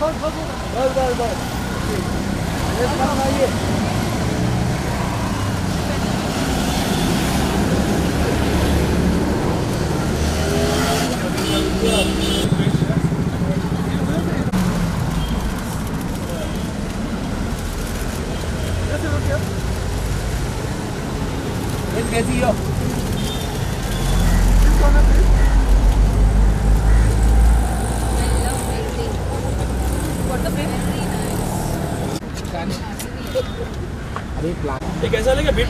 बस बस बस बस बस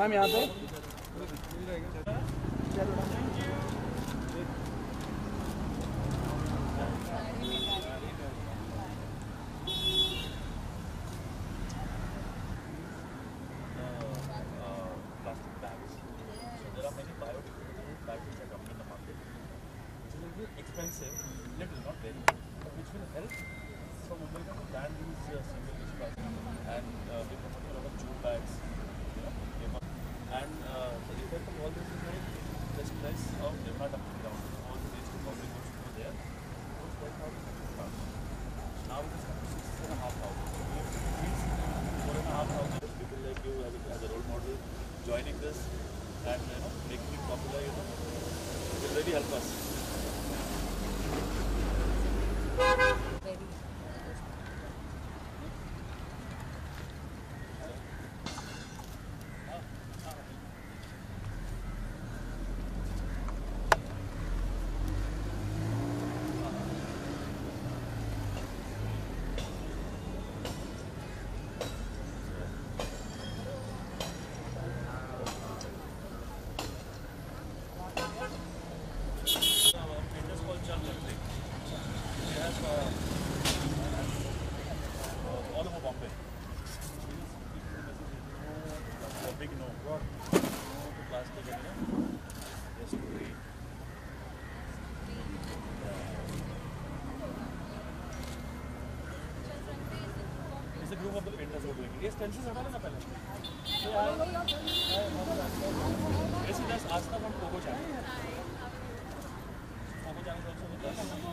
नाम यहाँ पे मतलब पेंटर सोड लेंगे ये स्टेंसिल्स हटा लेना पहले। ऐसे दस आज तक हम लोगों जाएँगे आपको जाने दो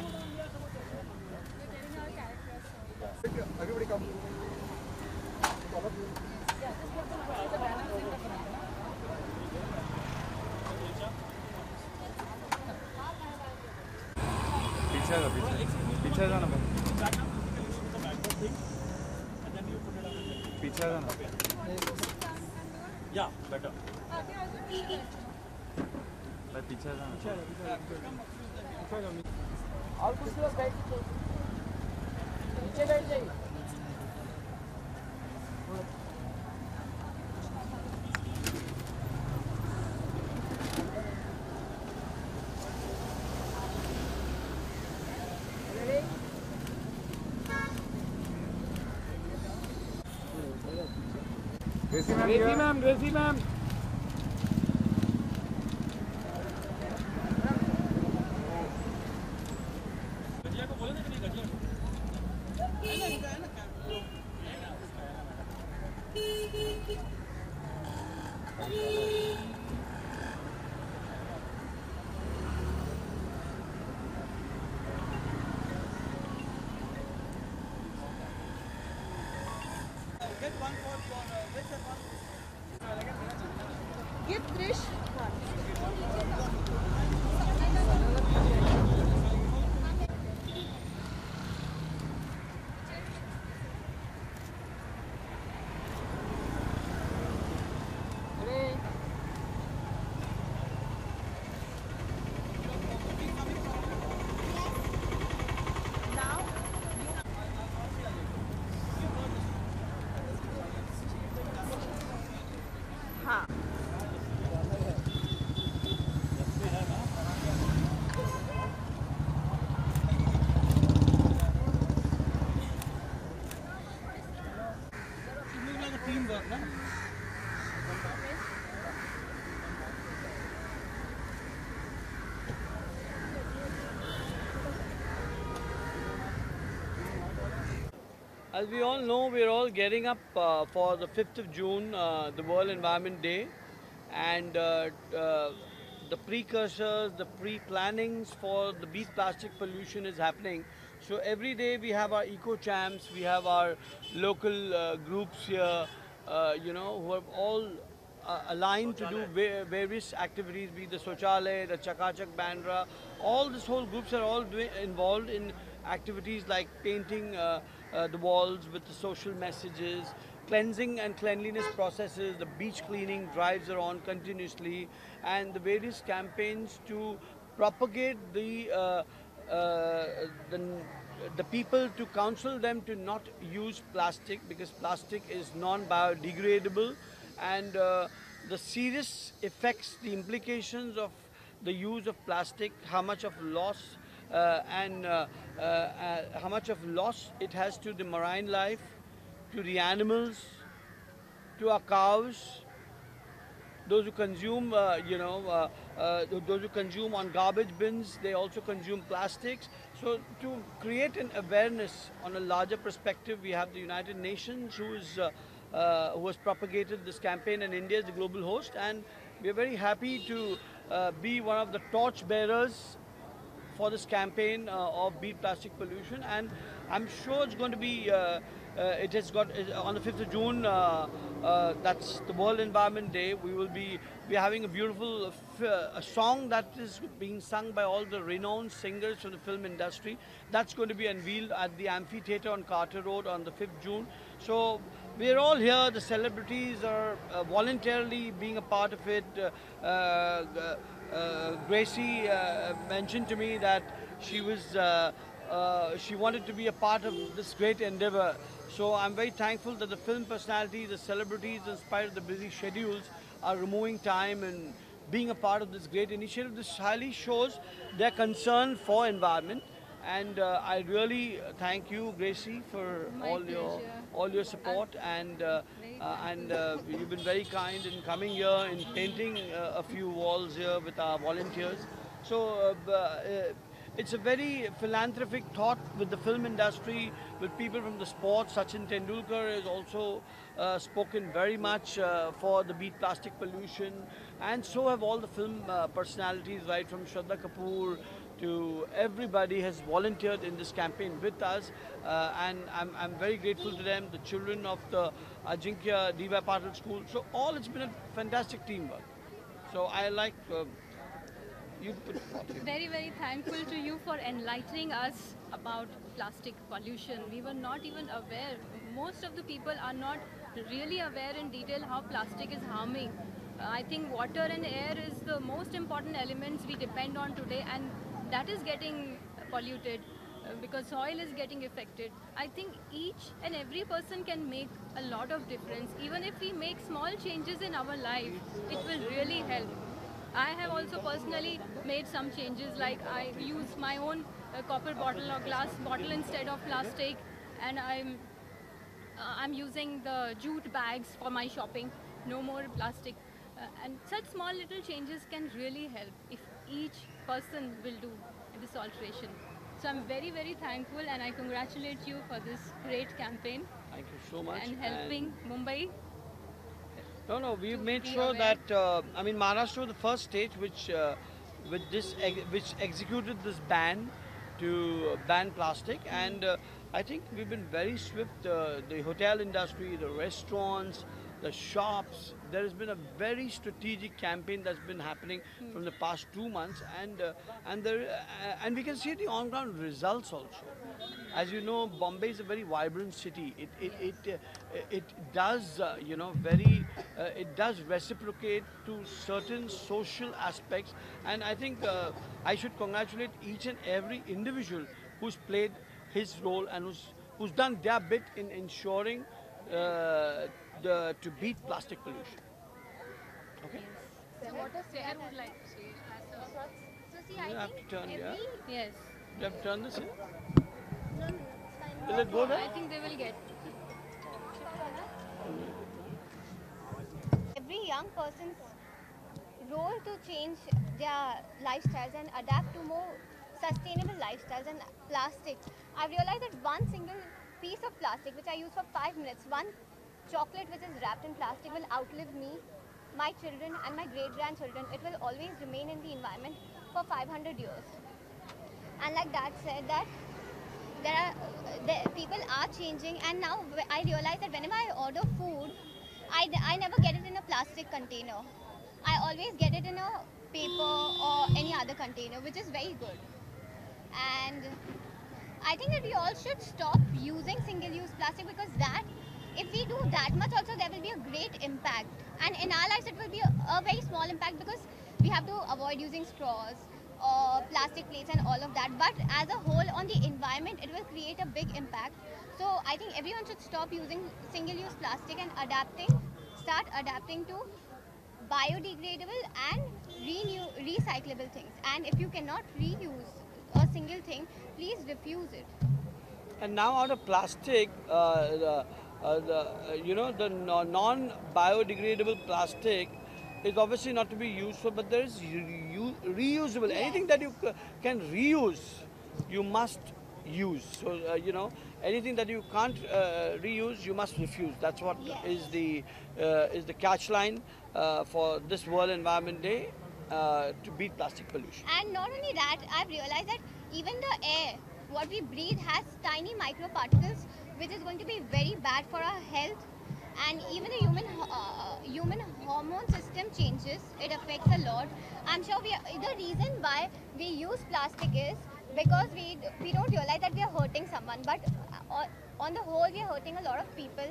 İçeriden. İçeriden. İçeriden. Al belki çok. İçeriden değil. Resimem, resimem. Get one for, for uh, which one? Get fish. As we all know, we're all getting up uh, for the 5th of June, uh, the World Environment Day, and uh, uh, the precursors, the pre-plannings for the beach plastic pollution is happening. So every day we have our eco champs, we have our local uh, groups here, uh, you know, who have all uh, aligned to do va- various activities, be the Sochale, the Chakachak Bandra, all these whole groups are all involved in activities like painting uh, the walls with the social messages, cleansing and cleanliness processes, the beach cleaning drives are on continuously, and the various campaigns to propagate the uh, uh, the, the people to counsel them to not use plastic because plastic is non-biodegradable and uh, the serious effects, the implications of the use of plastic, how much of loss and uh, uh, uh, how much of loss it has to the marine life, to the animals, to our cows, those who consume, uh, you know, uh, uh, those who consume on garbage bins, they also consume plastics. So to create an awareness on a larger perspective, we have the United Nations who is uh, uh, who has propagated this campaign, and India is the global host, and we are very happy to uh, be one of the torch bearers for this campaign uh, of beat plastic pollution. And I'm sure it's going to be uh, uh, it has got on the 5th of June that's the World Environment Day we will be be having a beautiful a song that is being sung by all the renowned singers from the film industry. That's going to be unveiled at the amphitheater on Carter Road on the 5th June. So we're all here the celebrities are uh, voluntarily being a part of it uh, uh, Gracy uh, mentioned to me that she was uh, uh, she wanted to be a part of this great endeavor. So I'm very thankful that the film personalities, the celebrities, in spite of the busy schedules, are removing time and being a part of this great initiative. This highly shows their concern for environment. And uh, I really thank you, Gracy, for My all your all your support and uh, uh, and uh, you've been very kind in coming here and painting uh, a few walls here with our volunteers. So uh, uh, it's a very philanthropic thought with the film industry, with people from the sports. Sachin Tendulkar has also uh, spoken very much uh, for the beat plastic pollution, and so have all the film uh, personalities, right from Shraddha Kapoor to everybody has volunteered in this campaign with us, uh, and I'm, I'm very grateful to them, the children of the Ajinkya DY Patil School. So all it's been a fantastic teamwork. So I like uh, you very very thankful to you for enlightening us about plastic pollution. We were not even aware. Most of the people are not really aware in detail how plastic is harming. Uh, i think water and air is the most important elements we depend on today and that is getting polluted because soil is getting affected. I think each and every person can make a lot of difference. Even if we make small changes in our life it will really help. I have also personally made some changes like I use my own uh, copper bottle or glass bottle instead of plastic and I'm uh, I'm using the jute bags for my shopping. No more plastic. Uh, and such small little changes can really help if each person will do this alteration so I'm very very thankful and I congratulate you for this great campaign Thank you so much. and helping Mumbai No, no, we've made sure aware. that uh, I mean Maharashtra was the first state which, uh, with this, ex- which executed this ban to ban plastic, and uh, I think we've been very swift. Uh, the hotel industry, the restaurants, the shops. There has been a very strategic campaign that's been happening from the past two months, and uh, and there uh, and we can see the on-ground results also. As you know, Bombay is a very vibrant city. It it it, uh, it does uh, you know very uh, it does reciprocate to certain social aspects, and I think uh, I should congratulate each and every individual who's played his role and who's who's done their bit in ensuring uh, the to beat plastic pollution. Okay. so what does Seher would like to say as a So see, You I have think to turn, yeah. yes You have to turn this in. no, no. Will it go there? I think they will get every young person's role to change their lifestyles and adapt to more sustainable lifestyles and plastic. I've realized that one single piece of plastic which I use for five minutes, one chocolate which is wrapped in plastic will outlive me, my children and my great grandchildren. It will always remain in the environment for 500 years. And like Dad said that there are the people are changing and now I realize that whenever I order food, I, I never get it in a plastic container. I always get it in a paper or any other container, which is very good. And I think that we all should stop using single-use plastic because that, if we do that much also, there will be a great impact. And in our lives, it will be a, a very small impact because we have to avoid using straws or plastic plates and all of that. But as a whole, on the environment, it will create a big impact. So I think everyone should stop using single-use plastic and adapting, start adapting to biodegradable and renew, recyclable things. And if you cannot reuse a single thing, please refuse it. And now out of plastic, uh, uh, the, uh, you know, the non-biodegradable plastic is obviously not to be used for, but there is re- reusable. Anything that you can reuse, you must use. So, uh, you know, anything that you can't uh, reuse, you must refuse. That's what is the uh, is the catch line uh, for this World Environment Day uh, to beat plastic pollution. And not only that, I've realized that even the air, what we breathe, has tiny microparticles, which is going to be very bad for our health. And even the human uh, human hormone system changes. It affects a lot. I'm sure we are, the reason why we use plastic is because we we don't realize that we are hurting someone, but uh, on the whole, we are hurting a lot of people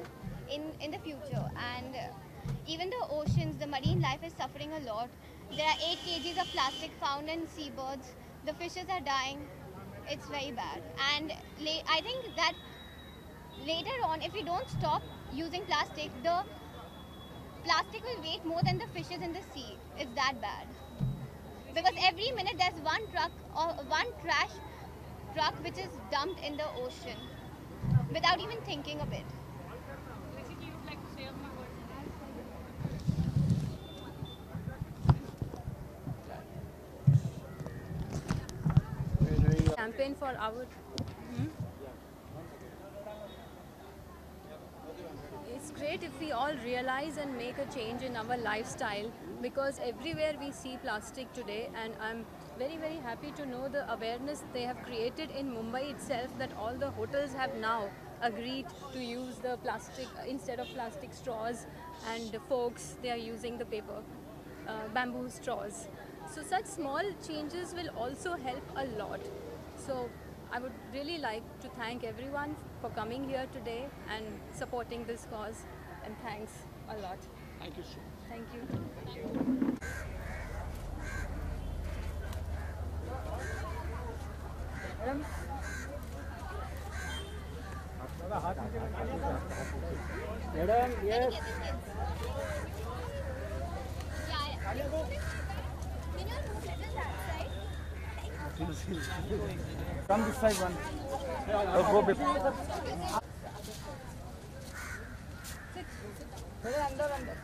in in the future. And uh, even the oceans, the marine life is suffering a lot. There are 8 kgs of plastic found in seabirds. The fishes are dying. It's very bad. And I think that later on, if we don't stop using plastic, the plastic will weigh more than the fishes in the sea. It's that bad. Because every minute there's one truck or one trash truck which is dumped in the ocean without even thinking of it. campaign for our great if we all realize and make a change in our lifestyle because everywhere we see plastic today and I'm very very happy to know the awareness they have created in Mumbai itself that all the hotels have now agreed to use the plastic instead of plastic straws and forks they are using the paper uh, bamboo straws. So such small changes will also help a lot. So I would really like to thank everyone for coming here today and supporting this cause and thanks a lot. Thank you so much. Thank you. Madam, yes. Yeah, Come this side one. Oh, go before. थोड़े अंदर अंदर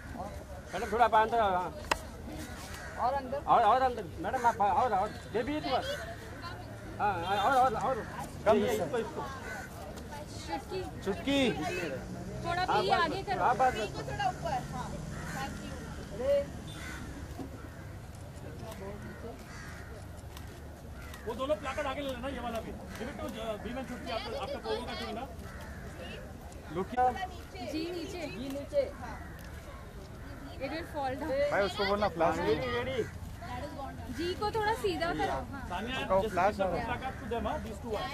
madam थोड़ा आप अंदर हाँ। और अंदर? और और अंदर। मैडम आप और और। बेबी इट वन हाँ और और और कम ये इसको इसको। चुटकी। थोड़ा भी आगे करो आप बात को थोड़ा ऊपर। हाँ थैंक यू वो दोनों प्लाकार्ड आगे ले लेना ये वाला भी। गिव इट टू बीमन छुट्टी आपका आपका पोगो का चुनना लुकिया। जी नीचे। जी नीचे। इट विल फॉल डाउन भाई उसको बोलना फ्लैश रेडी रेडी जी को थोड़ा सीधा करो। हाँ। सानिया वो just flash give the है। placard to them, huh? These two are.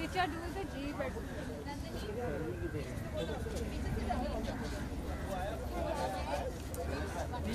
Richa do the G but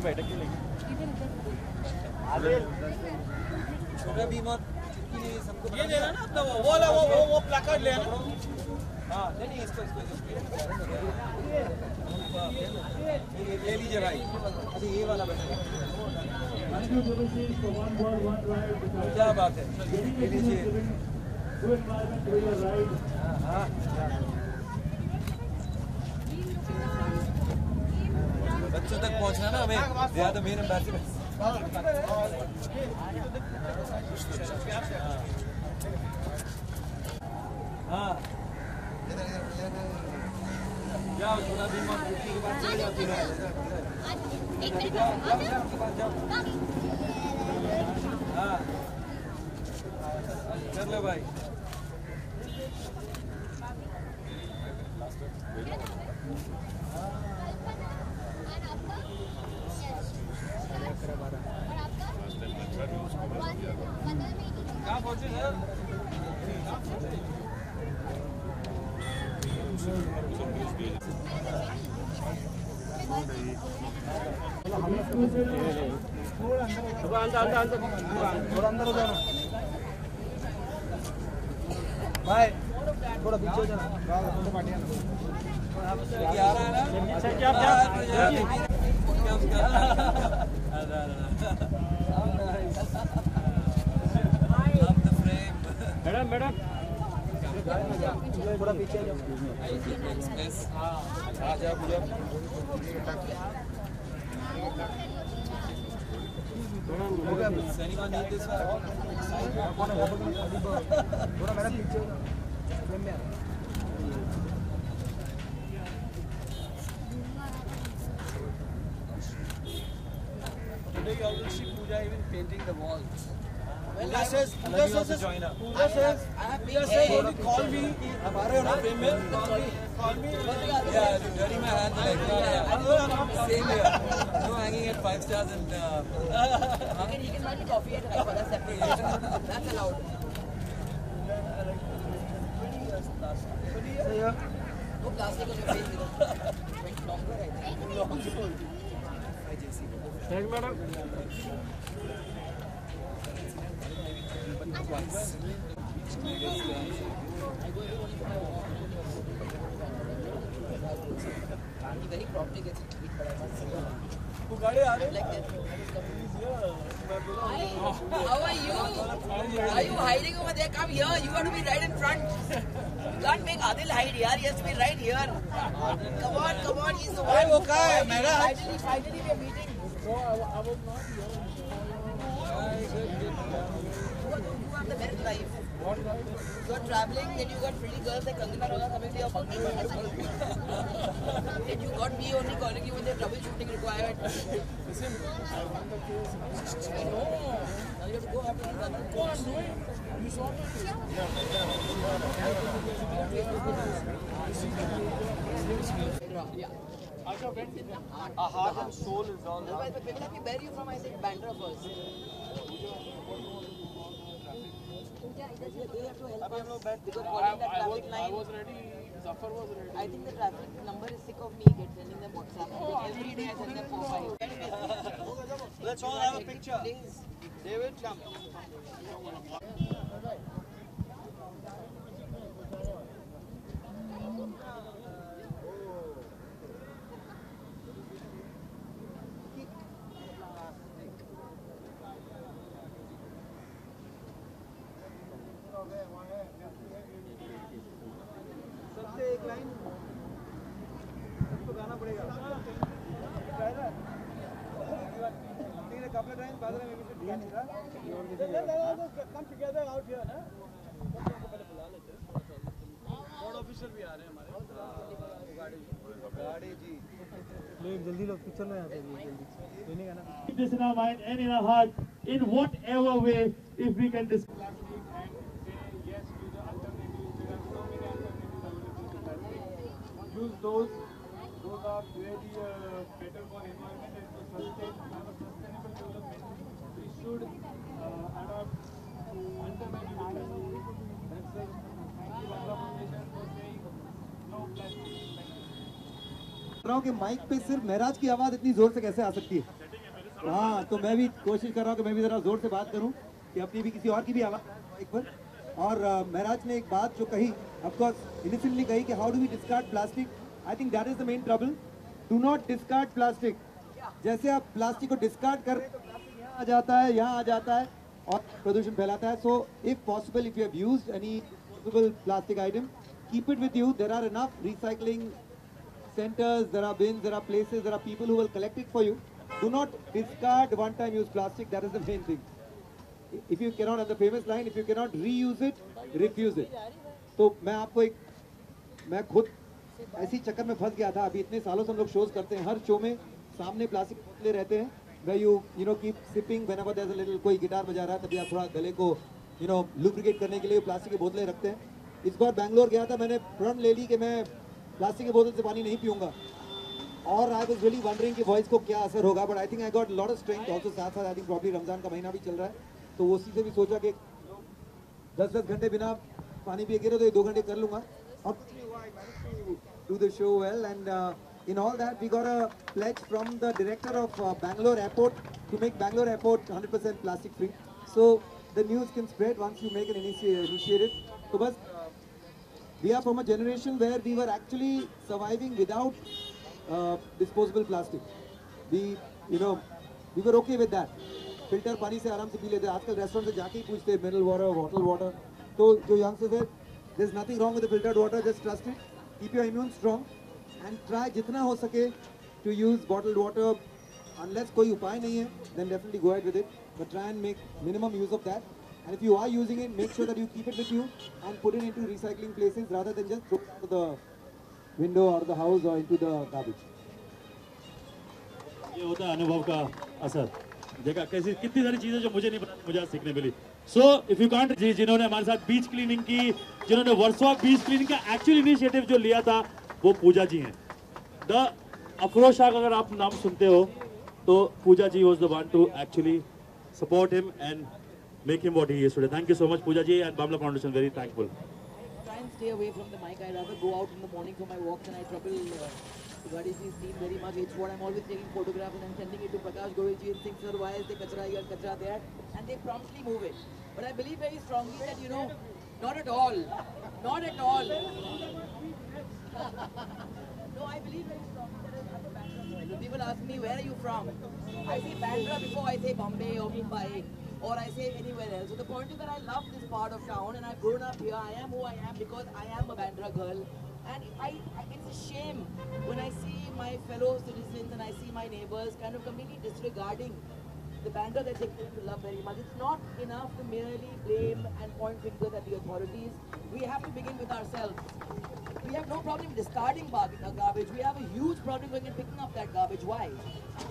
इधर बैठक के लेंगे छोटा बीमा ये लेना ना अपना वो वो वाला वो वो वो प्लाकार्ड ले आना हाँ नहीं नहीं इसको इसको ये ले लीजिए भाई। अभी ये वाला बनेगा क्या बात है? ले लीजिए। हाँ हाँ। बच्चों तक पहुँचना ना हमें। ज़्यादा मेन एम्बेसडर हाँ जाओ थोड़ा बीमा के बाद जाओ एक मिनट जाओ। हाँ। कर लो भाई। अंदर अंदर अंदर थोड़ा अंदर हो जाना Does anyone need this one? थोड़ा मैडम पीछे हो जाओ फ्रेम में आ रहा। Today you will see Pooja even painting the walls. Pooja says, Pooja says, Pooja says, Pooja says, only call me. हमारे हो ना frame में, call me, call me? Yeah, dirty my hands like, yeah, same here. No hanging at five stars and. Uh, huh? He can buy me coffee at high for that separate. That's allowed. Yeah. No plastic on your face. Went longer, I think. Longer. Hi, JC. Madam. I go only for my walk. Very properly gets it, but I must say. How are you? Are you hiding over there? Come here. You got to be right in front. You can't make Adil hide here. He has to be right here. Come on, come on. He's the one. okay, Mehraj. Finally, finally, we're meeting. You have the best life. You are traveling, then you got pretty girls like Kangana Ranaut coming to your function. then you got me only calling you when there's troubleshooting required. Listen, I want the case. know. Now you have to go after another. Go on, do it. You saw me. Yeah. Our heart and soul is all Otherwise, people have to bury you from, I said, Bandra first. They have to help us because calling that traffic line. I think the traffic number is sick of me get sending them WhatsApp. Every day I send them four five. Let's all have a picture. David, come. जल्दी लोग picture लो यहाँ पे अभी जल्दी लेने का ना keep this in our mind and in our heart in whatever way if we can dis- Use those. Those are really uh, better for environment and to sustain kind of sustainable development. We should uh, adopt alternative That's the thank you Bangla Foundation for saying no plastic. रहा हूँ कि mic पे सिर्फ़ महराज की आवाज़ इतनी ज़ोर से कैसे आ सकती है? हाँ तो मैं भी कोशिश कर रहा हूँ कि मैं भी जरा ज़ोर से बात करूँ कि अपनी भी किसी और की भी आवाज़ माइक पर और महराज ने एक बात जो कही ऑफकोर्स इनिशियली कही कि how do we discard plastic I think that is the main trouble do not discard plastic जैसे आप प्लास्टिक को डिस्कार्ड कर यहाँ आ जाता है, यहाँ आ जाता है और प्रदूषण फैलाता है so if possible if you have used any possible plastic item keep it with you there are enough recycling centers, there are bins, there are places, there are people who will collect it for you. Do not discard one-time use plastic. That is the main thing. If you cannot, and the famous line, if you cannot reuse it, refuse it. तो मैं आपको एक मैं खुद ऐसी चक्कर में फंस गया था अभी इतने सालों से हम लोग शोज़ करते हैं हर शो में सामने प्लास्टिक बोतलें रहते हैं know keep sipping whenever there's a little कोई गिटार बजा रहा है तभी आप थोड़ा गले को you know lubricate करने के लिए प्लास्टिक की बोतलें रखते हैं इस बार बैंगलोर गया था मैंने प्रण ले ली कि मैं प्लास्टिक के बोतल से पानी नहीं पीऊँगा। और आई वॉज़ रियली वंडरिंग कि वॉइस को क्या असर होगा but I think I got lot of strength also साथ साथ आई थिंक रमज़ान का महीना भी चल रहा है। तो उसी से भी सोचा कि दस दस घंटे बिना पानी पिए गिर तो एक दो घंटे कर लूँगा। और to the show well and in all that we got a pledge from the director of Bangalore airport to make Bangalore airport hundred percent plastic free so the news can spread once you make an initiative तो बस we are from a generation where we were actually surviving without uh, disposable plastic we you know we were okay with that filter पानी से आराम से P लेते हैं आजकल restaurant से जाके ही पूछते हैं मिनरल वाटर बॉटल वाटर तो जो यंगस्टर्स है there is nothing wrong with filtered water just trust it keep your immune strong and try जितना हो सके to use bottled water unless कोई उपाय नहीं है then definitely go ahead with it but try and make minimum use of that and if you are using it, make sure that you keep it with you and put it into recycling places rather than just throw it out of the window or the house or into the garbage. ये होता है अनुभव का असर। देखा, कैसी कितनी सारी चीज़ें जो मुझे नहीं पता, मुझे सीखने मिली। सो इफ़ यू कांट जी, जिन्होंने हमारे साथ बीच क्लीनिंग की, जिन्होंने वर्सवा बीच क्लीनिंग का एक्चुअल इनिशिएटिव जो लिया था, वो पूजा जी हैं। द अफरोज शाह अगर आप नाम सुनते हो तो Pooja ji was the one to actually support him and make him what he is today. Thank you so much, Pooja ji and Bhamla Foundation. Very thankful. I try and stay away from the mic. I rather go out in the morning for my walks and I trouble uh, Gadishi's team very much. It's what I'm always taking photographs and I'm sending it to Prakash Goelji and thinks, sir, why is the kachra here, kachra there? And they promptly move it. But I believe very strongly that, you know, not at all. Not at all. no, I believe very strongly that people ask me, where are you from? I say Bandra before I say Bombay or Mumbai or I say anywhere else. So the point is that I love this part of town and I've grown up here. I am who I am because I am a Bandra girl. And I, I, it's a shame when I see my fellow citizens and I see my neighbors kind of completely disregarding the Bandra that they claim to love very much. It's not enough to merely blame and point fingers at the authorities. We have to begin with ourselves. We have no problem discarding garbage. We have a huge problem when going and picking up that garbage. Why?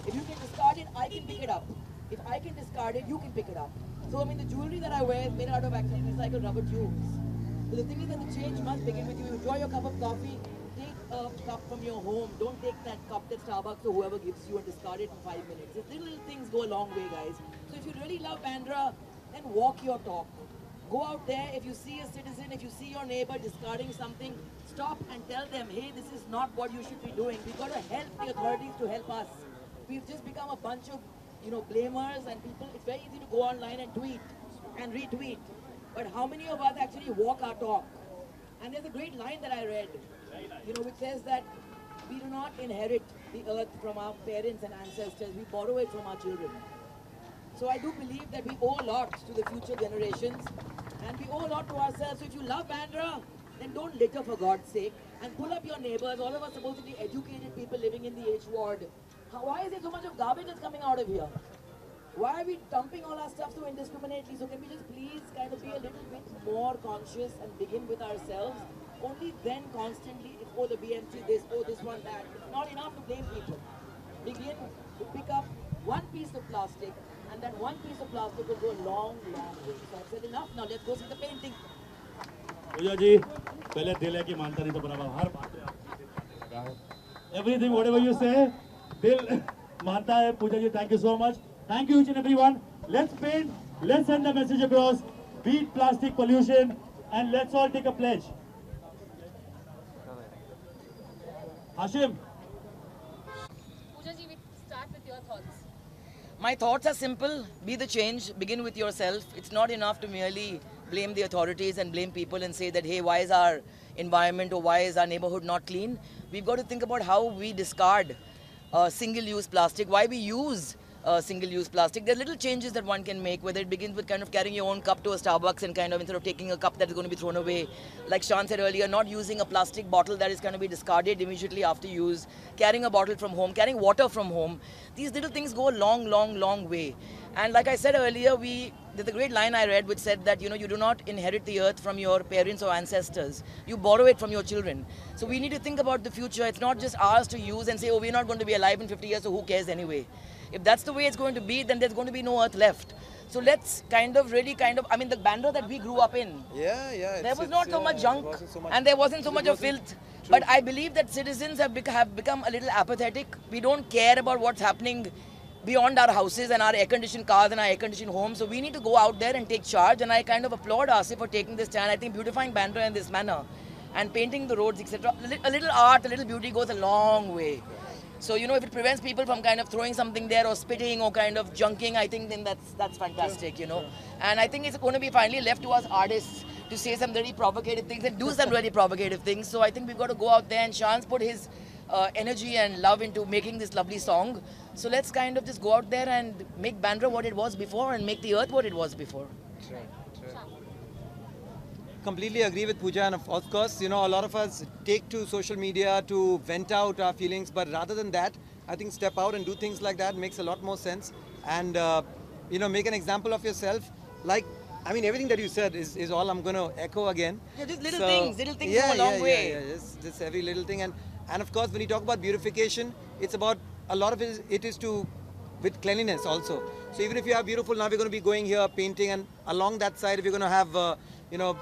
If you can discard it, I can pick it up. If I can discard it, you can pick it up. So I mean, the jewelry that I wear is made out of actually recycled rubber tubes. So the thing is that the change must begin with you. Enjoy your cup of coffee. Take a cup from your home. Don't take that cup that Starbucks or whoever gives you and discard it in five minutes. These little, little things go a long way, guys. So if you really love Bandra, then walk your talk. Go out there. If you see a citizen, if you see your neighbor discarding something, stop and tell them, hey, this is not what you should be doing. We've got to help the authorities to help us. We've just become a bunch of, you know, blamers and people. It's very easy to go online and tweet and retweet. But how many of us actually walk our talk? And there's a great line that I read, you know, which says that we do not inherit the earth from our parents and ancestors. We borrow it from our children. So I do believe that we owe a lot to the future generations and we owe a lot to ourselves. So if you love Bandra, then don't litter for God's sake and pull up your neighbors. All of us supposedly educated people living in the H ward. How, why is there so much of garbage that's coming out of here? Why are we dumping all our stuff so indiscriminately? So can we just please kind of be a little bit more conscious and begin with ourselves? Only then constantly, if, oh the BMC this, oh this one that. It's not enough to blame people. Begin to pick up one piece of plastic and that one piece of plastic will go a long, long way. So I've said enough, now let's go see the painting. पूजा जी पहले दिल है कि मानता नहीं तो बराबर हर बात पे आपकी दिल मानने लगा है एवरीथिंग व्हाटएवर यू से Dil manta hai, Pooja ji, thank you so much. Thank you each and everyone. Let's paint, let's send the message across, beat plastic pollution, and let's all take a pledge. Hashim. Pooja ji, we start with your thoughts. My thoughts are simple. Be the change. Begin with yourself. It's not enough to merely blame the authorities and blame people and say that, hey, why is our environment or why is our neighborhood not clean? We've got to think about how we discard uh, single use plastic, why we use uh, single-use plastic. There are little changes that one can make, whether it begins with kind of carrying your own cup to a Starbucks and kind of instead of taking a cup that is going to be thrown away, like Shaan said earlier, not using a plastic bottle that is going to be discarded immediately after use, carrying a bottle from home, carrying water from home. These little things go a long, long, long way. And like I said earlier, we there's a great line I read which said that you know you do not inherit the earth from your parents or ancestors. You borrow it from your children. So we need to think about the future. It's not just ours to use and say, oh, we're not going to be alive in 50 years, so who cares anyway? If that's the way it's going to be, then there's going to be no earth left. So let's kind of really kind of I mean the Bandra that we grew up in. Yeah, yeah. There was not so much junk so much- and there wasn't so much of filth. But I believe that citizens have, bec- have become a little apathetic. We don't care about what's happening beyond our houses and our air-conditioned cars and our air-conditioned homes. So we need to go out there and take charge. And I kind of applaud Asif for taking this stand. I think beautifying Bandra in this manner and painting the roads, etc. A little art, a little beauty goes a long way. So you know, if it prevents people from kind of throwing something there or spitting or kind of junking, I think then that's that's fantastic, you know. And I think it's going to be finally left to us artists to say some really provocative things and do some really provocative things. So I think we've got to go out there and Shaan's put his uh, energy and love into making this lovely song. So let's kind of just go out there and make Bandra what it was before and make the earth what it was before. completely agree with Pooja, and of course, you know, a lot of us take to social media to vent out our feelings, but rather than that, I think step out and do things like that makes a lot more sense, and uh, you know, make an example of yourself. Like, I mean, everything that you said is, is all I'm going to echo again. Yeah, just little things, little things yeah, go a long yeah, way. Yeah, yeah, just, just every little thing, and and of course, when you talk about beautification, it's about a lot of it is, it is to with cleanliness also. So even if you are beautiful, now we're going to be going here painting, and along that side, we're going to have, uh, you know,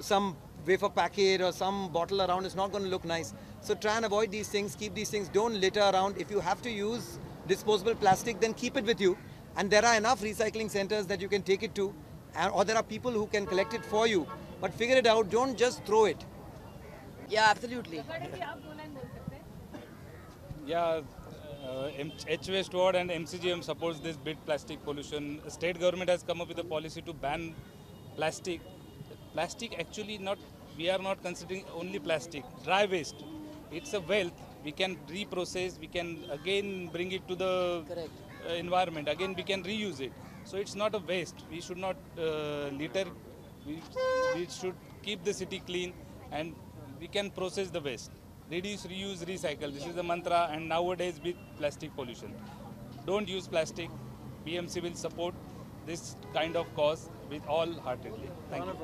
some wafer packet or some bottle around. It's not going to look nice. So try and avoid these things. Keep these things. Don't litter around. If you have to use disposable plastic, then keep it with you. And there are enough recycling centers that you can take it to, and, or there are people who can collect it for you. But figure it out. Don't just throw it. Yeah, absolutely. Yeah, uh, Waste Ward and MCGM supports this big plastic pollution. State government has come up with a policy to ban plastic. Plastic actually not, we are not considering only plastic, dry waste. It's a wealth. We can reprocess, we can again bring it to the Correct. uh, environment. Again, we can reuse it. So it's not a waste. We should not uh, litter. We, we should keep the city clean and we can process the waste. Reduce, reuse, recycle. This is the mantra and nowadays with plastic pollution. Don't use plastic. BMC will support this kind of cause with all heartedly. Thank you.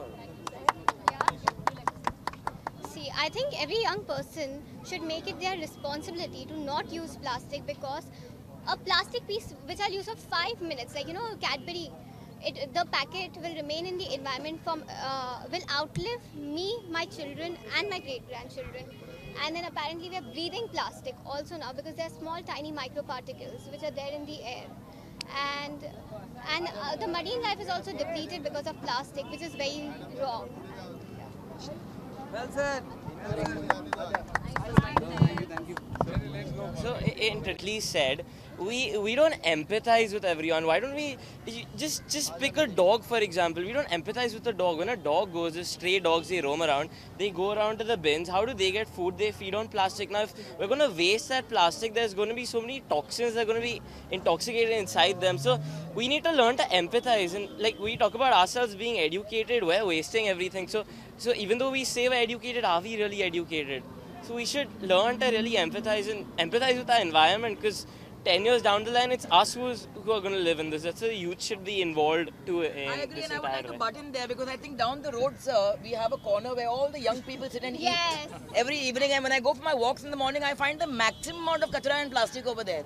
See, I think every young person should make it their responsibility to not use plastic because a plastic piece which I'll use for five minutes, like you know, Cadbury, it, the packet will remain in the environment from uh, will outlive me, my children, and my great grandchildren. And then apparently we are breathing plastic also now because there are small, tiny microparticles which are there in the air. And and uh, the marine life is also depleted because of plastic, which is very wrong. Well said. Thank you. So intricately said, we we don't empathize with everyone. Why don't we just just pick a dog for example? We don't empathize with a dog. When a dog goes, the stray dogs they roam around, they go around to the bins. How do they get food? They feed on plastic. Now if we're gonna waste that plastic, there's gonna be so many toxins that are gonna be intoxicated inside them. So we need to learn to empathize. And like we talk about ourselves being educated, we're wasting everything. So so even though we say we're educated, are we really educated? So we should learn to really empathize and empathize with our environment because 10 years down the line, it's us who's, who are going to live in this. That's why youth should be involved to in I agree, this and I would like to way. butt in there because I think down the road, sir, we have a corner where all the young people sit and Yes. eat every evening. And when I go for my walks in the morning, I find the maximum amount of kachra and plastic over there.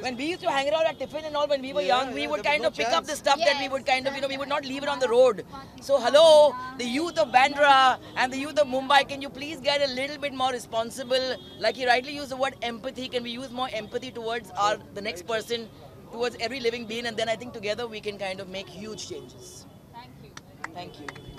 When we used to hang around at tiffin and all, when we were Yeah, young, we yeah, would kind was of no pick up the stuff that we would kind of, you know, we would not leave it on the road. So, hello, the youth of Bandra and the youth of Mumbai, can you please get a little bit more responsible? Like you rightly use the word empathy, can we use more empathy towards our the next person, towards every living being, and then I think together we can kind of make huge changes. Thank you. Thank you.